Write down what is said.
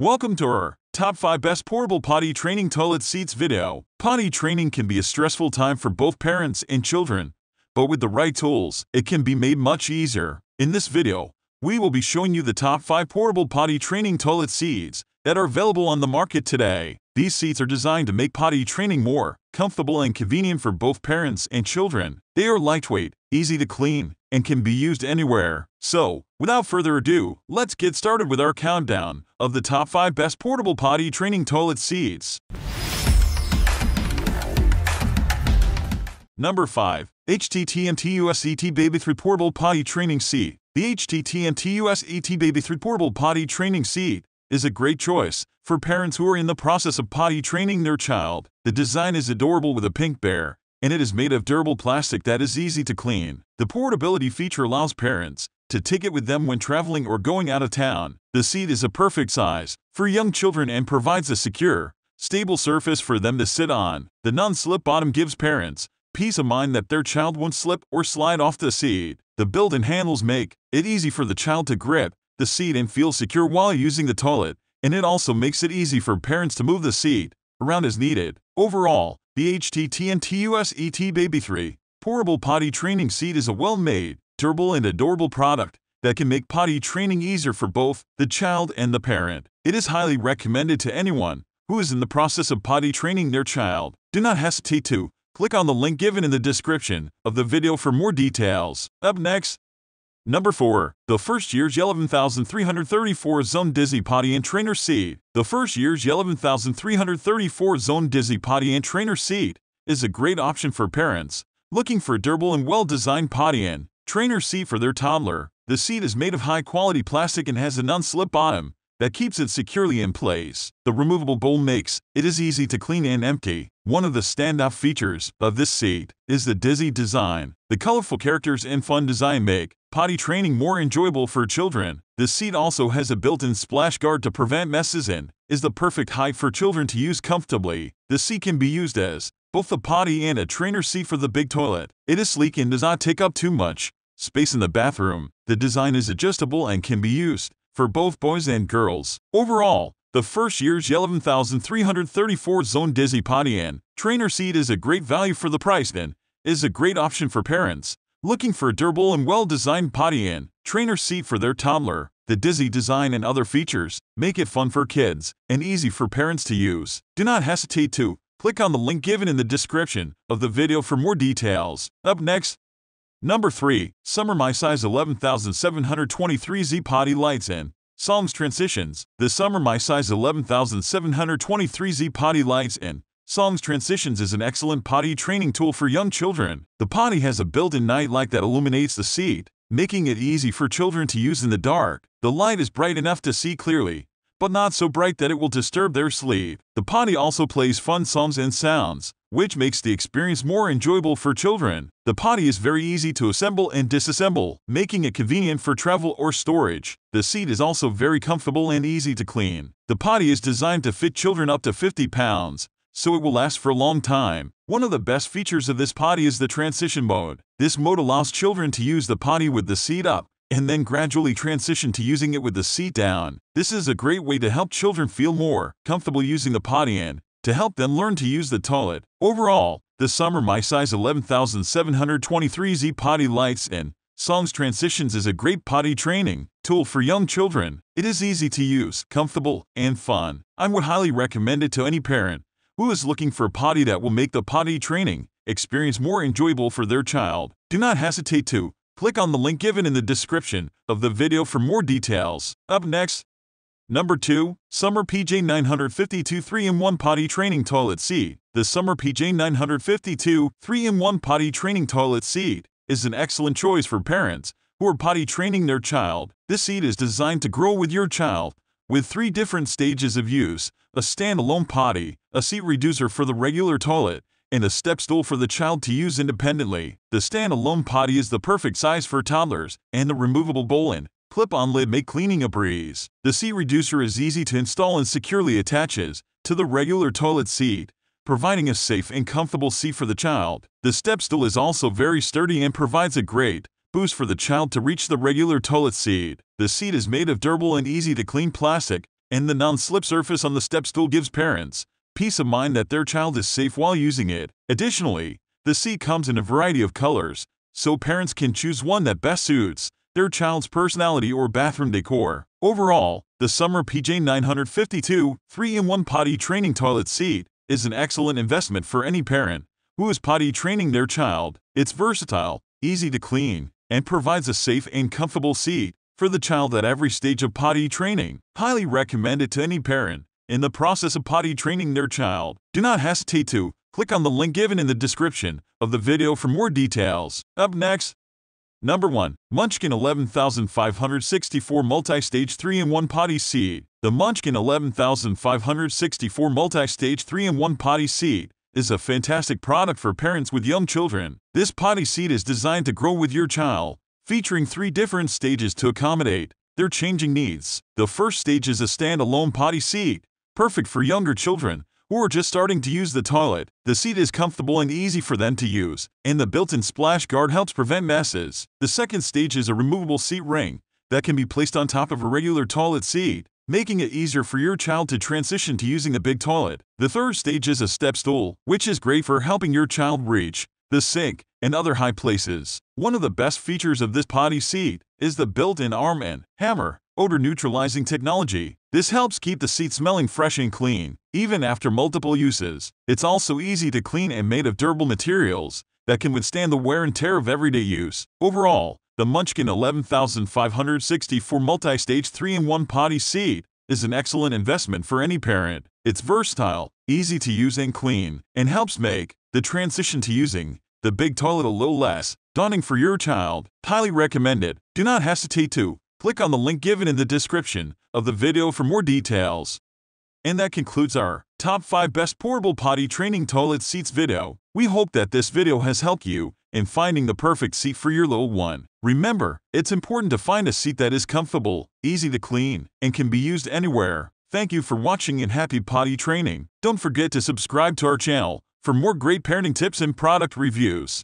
Welcome to our Top 5 Best Portable Potty Training Toilet Seats video. Potty training can be a stressful time for both parents and children, but with the right tools, it can be made much easier. In this video, we will be showing you the top 5 portable potty training toilet seats that are available on the market today. These seats are designed to make potty training more comfortable and convenient for both parents and children. They are lightweight, easy to clean, and can be used anywhere. So, without further ado, let's get started with our countdown of the top 5 best portable potty training toilet seats. Number 5. HTTMTUS ET Baby 3 Portable Potty Training Seat. The HTTMTUS ET Baby 3 Portable Potty Training Seat is a great choice for parents who are in the process of potty training their child. The design is adorable with a pink bear, and it is made of durable plastic that is easy to clean. The portability feature allows parents to take it with them when traveling or going out of town. The seat is a perfect size for young children and provides a secure, stable surface for them to sit on. The non-slip bottom gives parents peace of mind that their child won't slip or slide off the seat. The built-in handles make it easy for the child to grip the seat and feel secure while using the toilet, and it also makes it easy for parents to move the seat around as needed. Overall, the HTTNTUS ET Baby 3 portable potty training seat is a well-made, durable and adorable product that can make potty training easier for both the child and the parent. It is highly recommended to anyone who is in the process of potty training their child. Do not hesitate to click on the link given in the description of the video for more details. Up next, Number 4. The First Year's 11334 Zone Disney Potty and Trainer Seat. The First Year's 11334 Zone Disney Potty and Trainer Seat is a great option for parents looking for a durable and well-designed potty and trainer seat for their toddler. The seat is made of high-quality plastic and has a non-slip bottom that keeps it securely in place. The removable bowl makes it is easy to clean and empty. One of the standout features of this seat is the dizzy design. The colorful characters and fun design make potty training more enjoyable for children. The seat also has a built-in splash guard to prevent messes and is the perfect height for children to use comfortably. The seat can be used as both a potty and a trainer seat for the big toilet. It is sleek and does not take up too much space in the bathroom. The design is adjustable and can be used for both boys and girls. Overall, the first year's 11,334 Zone Disney Potty and Trainer Seat is a great value for the price and is a great option for parents looking for a durable and well-designed potty and trainer seat for their toddler. The Disney design and other features make it fun for kids and easy for parents to use. Do not hesitate to click on the link given in the description of the video for more details. Up next, Number 3. Summer My Size 11723Z Potty Lights and Songs Transitions. The Summer My Size 11723Z Potty Lights and Songs Transitions is an excellent potty training tool for young children. The potty has a built-in night light that illuminates the seat, making it easy for children to use in the dark. The light is bright enough to see clearly, but not so bright that it will disturb their sleep. The potty also plays fun songs and sounds, which makes the experience more enjoyable for children. The potty is very easy to assemble and disassemble, making it convenient for travel or storage. The seat is also very comfortable and easy to clean. The potty is designed to fit children up to 50 pounds, so it will last for a long time. One of the best features of this potty is the transition mode. This mode allows children to use the potty with the seat up, and then gradually transition to using it with the seat down. This is a great way to help children feel more comfortable using the potty and to help them learn to use the toilet. Overall, the Summer My Size 11723Z Potty Lights and Songs Transitions is a great potty training tool for young children. It is easy to use, comfortable, and fun. I would highly recommend it to any parent who is looking for a potty that will make the potty training experience more enjoyable for their child. Do not hesitate to Click on the link given in the description of the video for more details. Up next, Number 2. Summer PJ 952 3-in-1 Potty Training Toilet Seat. The Summer PJ 952 3-in-1 Potty Training Toilet Seat is an excellent choice for parents who are potty training their child. This seat is designed to grow with your child with three different stages of use, a standalone potty, a seat reducer for the regular toilet, and a step stool for the child to use independently. The standalone potty is the perfect size for toddlers, and the removable bowl and clip-on lid make cleaning a breeze. The seat reducer is easy to install and securely attaches to the regular toilet seat, providing a safe and comfortable seat for the child. The step stool is also very sturdy and provides a great boost for the child to reach the regular toilet seat. The seat is made of durable and easy to clean plastic and the non-slip surface on the step stool gives parents peace of mind that their child is safe while using it. Additionally, the seat comes in a variety of colors, so parents can choose one that best suits their child's personality or bathroom decor. Overall, the Summer PJ 952 3-in-1 potty training toilet seat is an excellent investment for any parent who is potty training their child. It's versatile, easy to clean, and provides a safe and comfortable seat for the child at every stage of potty training. Highly recommended to any parent in the process of potty training their child. Do not hesitate to click on the link given in the description of the video for more details. Up next, Number 1. Munchkin 11564 Multi-Stage 3-in-1 Potty Seat The Munchkin 11564 Multi-Stage 3-in-1 Potty Seat is a fantastic product for parents with young children. This potty seat is designed to grow with your child, featuring three different stages to accommodate their changing needs. The first stage is a standalone potty seat, perfect for younger children who are just starting to use the toilet. The seat is comfortable and easy for them to use, and the built-in splash guard helps prevent messes. The second stage is a removable seat ring that can be placed on top of a regular toilet seat, making it easier for your child to transition to using a big toilet. The third stage is a step stool, which is great for helping your child reach the sink and other high places. One of the best features of this potty seat is the built-in arm and hammer odor neutralizing technology. This helps keep the seat smelling fresh and clean, even after multiple uses. It's also easy to clean and made of durable materials that can withstand the wear and tear of everyday use. Overall, the Munchkin 11564 multi-stage 3-in-1 potty seat is an excellent investment for any parent. It's versatile, easy to use and clean, and helps make the transition to using the big toilet a little less daunting for your child. Highly recommended. Do not hesitate to click on the link given in the description of the video for more details. And that concludes our Top 5 Best Portable Potty Training Toilet Seats video. We hope that this video has helped you in finding the perfect seat for your little one. Remember, it's important to find a seat that is comfortable, easy to clean, and can be used anywhere. Thank you for watching and happy potty training. Don't forget to subscribe to our channel for more great parenting tips and product reviews.